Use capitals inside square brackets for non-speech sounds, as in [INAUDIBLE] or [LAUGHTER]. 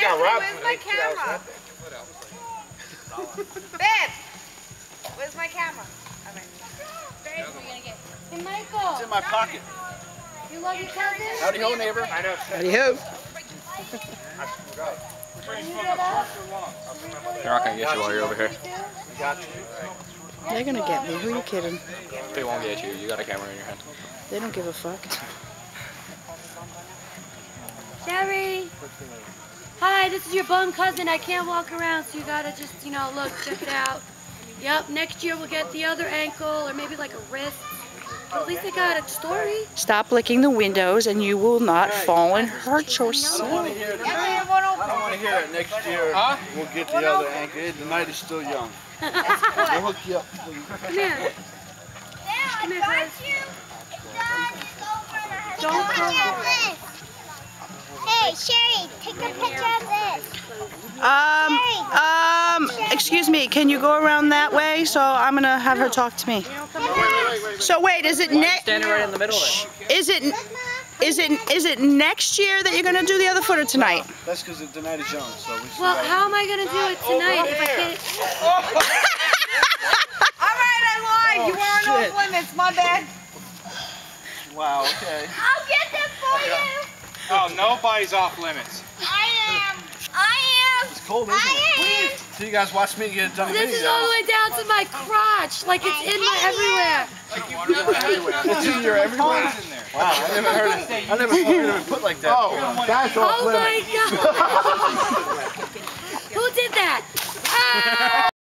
got robbed where's my camera? [LAUGHS] Babe, where's my camera? Okay. Babe, we're gonna get. Hey, Michael. It's in my pocket. You love your cousin? Howdy ho, neighbor. I know. Howdy ho. They're not gonna get you while you're over here. They're gonna get me. Who are you kidding? They won't get you. You got a camera in your hand. They don't give a fuck. Sherry. Hi, this is your bum cousin. I can't walk around, so you gotta just, you know, look, check it out. Yep, next year we'll get the other ankle or maybe like a wrist. But at least I got a story. Stop licking the windows and you will not fall and hurt I don't want yourself. to hear it. I don't want to hear it. Next year, we'll get the other ankle. The night is still young. [LAUGHS] We'll hook you up. Come here. Come here, guys. Don't come. Hey, Sherry, take a picture of this. Um, um, excuse me, can you go around that way? So I'm gonna have her talk to me. So wait, is it next? Standing right in the middle there. Is it, is it, is it next year that you're gonna do the other foot or tonight? That's because the night is young, so we still Well, got- how am I gonna do it tonight if I can't? [LAUGHS] All right, I lied. you weren't off limits. My bad. Wow, okay. I'll get them for you. Oh, nobody's off limits. I am. I am. It's cold, isn't it? I am. So you guys watch me get a ton of This is all the way down to my crotch. Like it's in my everywhere. It's in your everywhere. in there. Wow, I never heard it. I never heard it put like that. Oh, that's off limits. Oh my god. [LAUGHS]